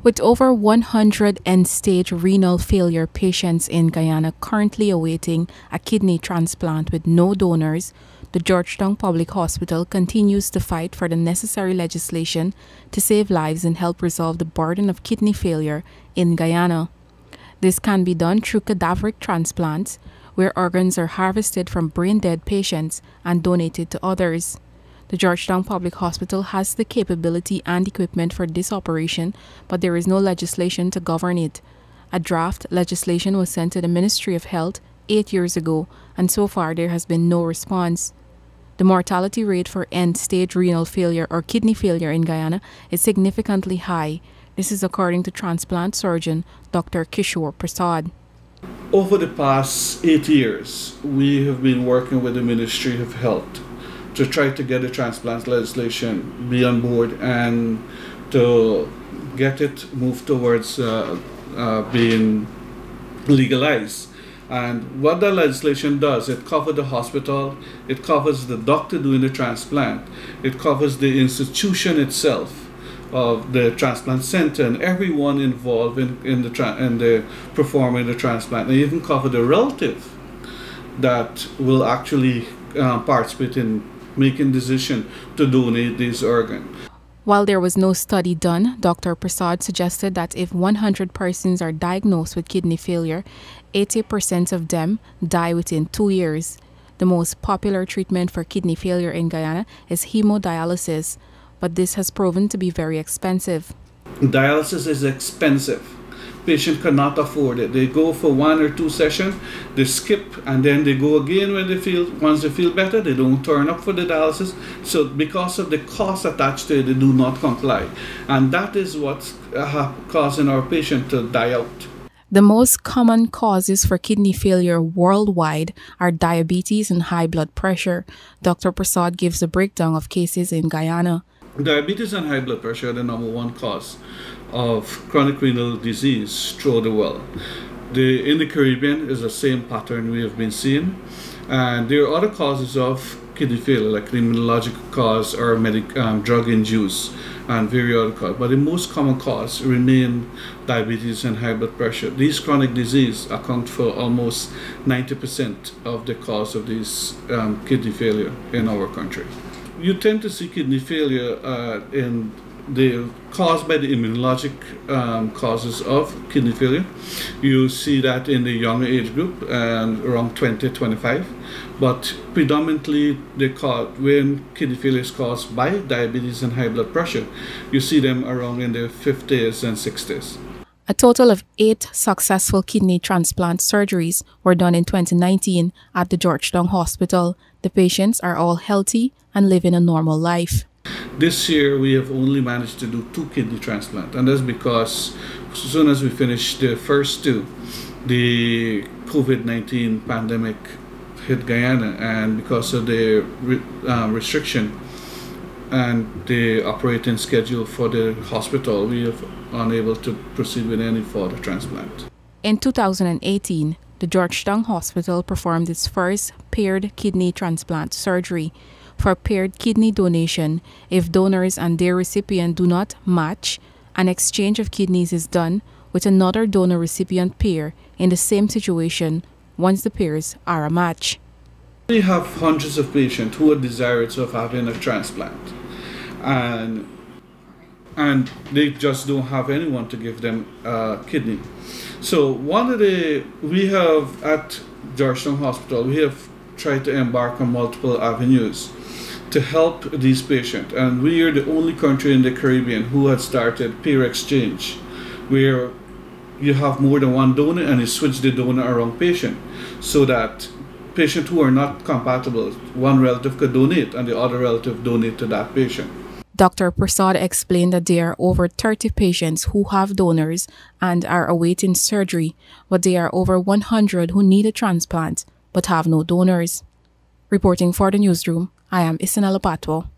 With over 100 end stage renal failure patients in Guyana currently awaiting a kidney transplant with no donors, the Georgetown Public Hospital continues to fight for the necessary legislation to save lives and help resolve the burden of kidney failure in Guyana. This can be done through cadaveric transplants, where organs are harvested from brain dead patients and donated to others. The Georgetown Public Hospital has the capability and equipment for this operation, but there is no legislation to govern it. A draft legislation was sent to the Ministry of Health eight years ago, and so far there has been no response. The mortality rate for end stage renal failure or kidney failure in Guyana is significantly high. This is according to transplant surgeon Dr. Kishore Persaud. Over the past eight years, we have been working with the Ministry of Health to try to get the transplant legislation be on board and to get it moved towards uh, uh, being legalized. And what that legislation does, it covers the hospital, it covers the doctor doing the transplant, it covers the institution itself of the transplant center and everyone involved in, in the in the performing the transplant. They even cover the relative that will actually uh, participate in making decision to donate this organ. While there was no study done, Dr. Persaud suggested that if 100 persons are diagnosed with kidney failure, 80% of them die within two years. The most popular treatment for kidney failure in Guyana is hemodialysis, but this has proven to be very expensive. Dialysis is expensive patient cannot afford it. They go for one or two sessions, they skip, and then they go again when they feel once they feel better. They don't turn up for the dialysis. So because of the cost attached to it, they do not comply, and that is what's uh, causing our patient to die out. The most common causes for kidney failure worldwide are diabetes and high blood pressure. Dr. Persaud gives a breakdown of cases in Guyana. Diabetes and high blood pressure are the number one cause of chronic renal disease throughout the world. The, in the Caribbean is the same pattern we have been seeing. And there are other causes of kidney failure, like immunological cause or medic, um, drug induced and various other causes. But the most common cause remain diabetes and high blood pressure. These chronic disease account for almost 90% of the cause of this um, kidney failure in our country. You tend to see kidney failure uh, in the caused by the immunologic um, causes of kidney failure. You see that in the younger age group, and around 20, 25, but predominantly they cause when kidney failure is caused by diabetes and high blood pressure. You see them around in their 50s and 60s. A total of eight successful kidney transplant surgeries were done in 2019 at the Georgetown Hospital. The patients are all healthy and living a normal life. This year we have only managed to do two kidney transplants, and that's because as soon as we finished the first two, the COVID 19 pandemic hit Guyana, and because of the re- uh, restriction and the operating schedule for the hospital, we are unable to proceed with any further transplant. In 2018, the Georgetown Hospital performed its first paired kidney transplant surgery for paired kidney donation if donors and their recipient do not match. An exchange of kidneys is done with another donor recipient pair in the same situation once the pairs are a match. We have hundreds of patients who are desirous of having a transplant, and and they just don't have anyone to give them a kidney. So one of the we have at Georgetown Hospital we have tried to embark on multiple avenues to help these patients. And we are the only country in the Caribbean who had started peer exchange, where you have more than one donor and you switch the donor around patient so that patients who are not compatible, one relative could donate and the other relative donate to that patient. Dr. Persaud explained that there are over 30 patients who have donors and are awaiting surgery, but there are over 100 who need a transplant but have no donors. Reporting for the newsroom, I am Isanella Patwo.